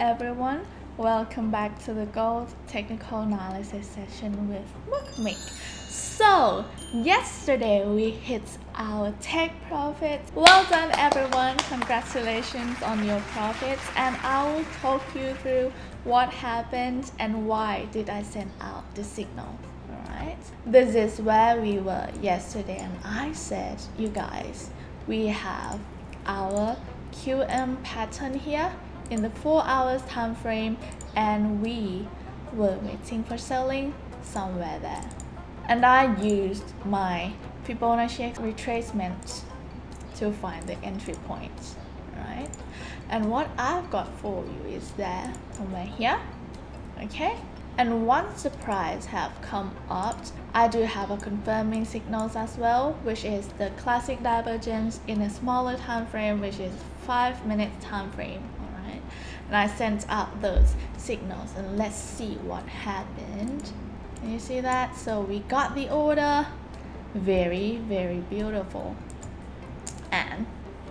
everyone, welcome back to the Gold Technical Analysis session with Mookmik. So, yesterday we hit our take profits. Well done everyone, congratulations on your profits and I will talk you through what happened and why did I send out the signal. Alright, this is where we were yesterday and I said, you guys, we have our QM pattern here in the 4 hours time frame and we were waiting for selling somewhere there. And I used my Fibonacci retracement to find the entry point, right? And what I've got for you is there somewhere here, okay? And one surprise have come up. I do have a confirming signals as well, which is the classic divergence in a smaller time frame, which is 5 minutes time frame and I sent out those signals and let's see what happened. Can you see that? So we got the order. Very very beautiful. And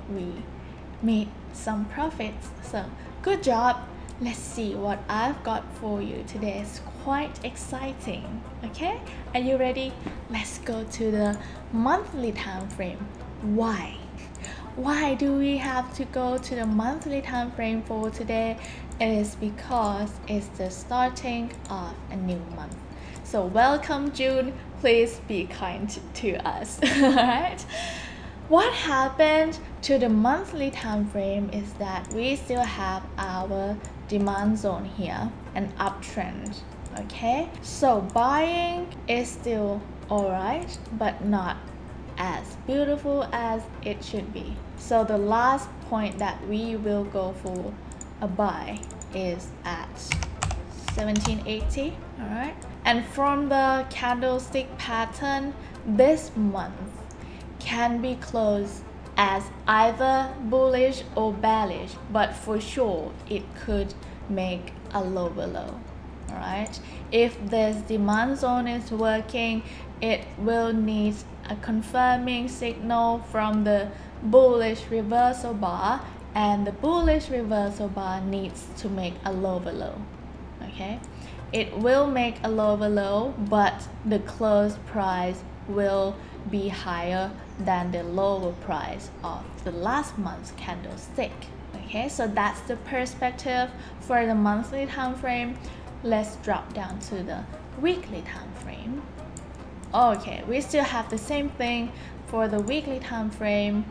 we made some profits so good job. Let's see what I've got for you. Today it's quite exciting okay? Are you ready? Let's go to the monthly time frame. Why why do we have to go to the monthly time frame for today? It is because it's the starting of a new month. So welcome June, please be kind to us. Alright? What happened to the monthly time frame is that we still have our demand zone here, an uptrend. Okay, so buying is still alright, but not as beautiful as it should be. So the last point that we will go for a buy is at 1780 all right and from the candlestick pattern this month can be closed as either bullish or bearish but for sure it could make a lower low all right? If this demand zone is working it will need a confirming signal from the bullish reversal bar and the bullish reversal bar needs to make a lower low okay? It will make a lower low but the close price will be higher than the lower price of the last month's candlestick okay? So that's the perspective for the monthly time frame let's drop down to the weekly time frame. Okay we still have the same thing for the weekly time frame.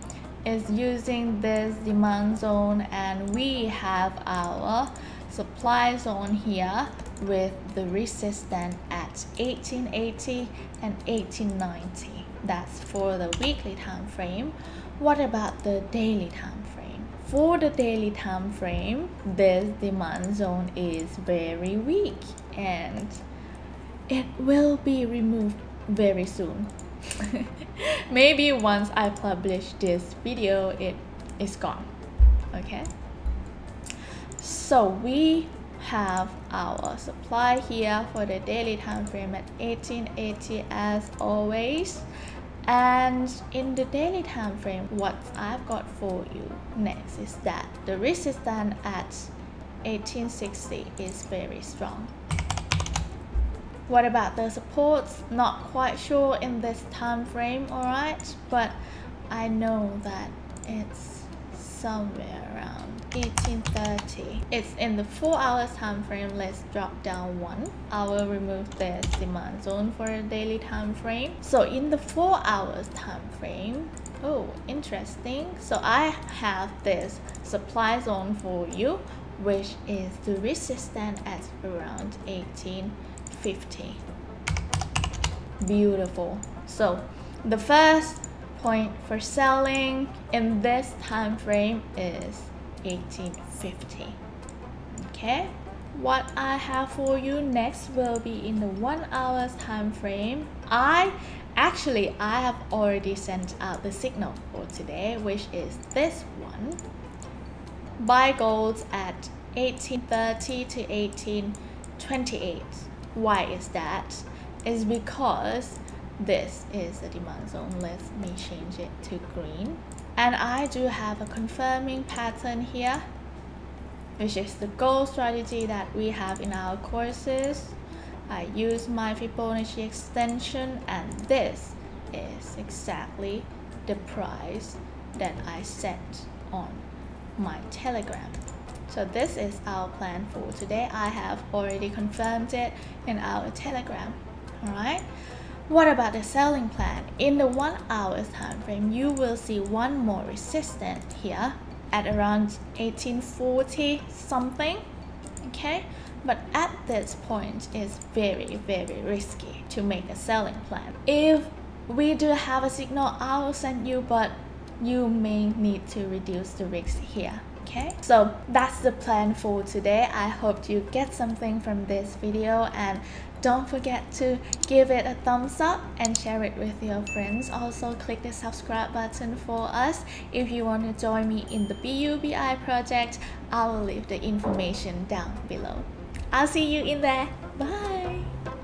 Is using this demand zone and we have our supply zone here with the resistance at 1880 and 1890 that's for the weekly time frame. What about the daily time for the daily time frame this demand zone is very weak and it will be removed very soon. Maybe once I publish this video it is gone okay? So we have our supply here for the daily time frame at 1880 as always and in the daily time frame what I've got for you next is that the resistance at 1860 is very strong what about the supports? Not quite sure in this time frame, alright? But I know that it's somewhere around 1830. It's in the 4 hours time frame. Let's drop down one. I will remove this demand zone for a daily time frame. So in the 4 hours time frame, oh, interesting. So I have this supply zone for you, which is the resistance at around 18 50 beautiful so the first point for selling in this time frame is 1850 okay? What I have for you next will be in the one hours time frame. I actually I have already sent out the signal for today which is this one. Buy golds at 1830 to 1828 why is that? Is because this is the demand zone. Let me change it to green. And I do have a confirming pattern here. which is the goal strategy that we have in our courses. I use my Fibonacci extension and this is exactly the price that I set on my telegram so this is our plan for today I have already confirmed it in our telegram alright what about the selling plan? In the one hour time frame you will see one more resistance here at around 1840 something okay? But at this point it's very very risky to make a selling plan. If we do have a signal I will send you but you may need to reduce the risk here okay? So that's the plan for today. I hope you get something from this video and don't forget to give it a thumbs up and share it with your friends. Also click the subscribe button for us. If you want to join me in the bubi project i will leave the information down below. I'll see you in there. Bye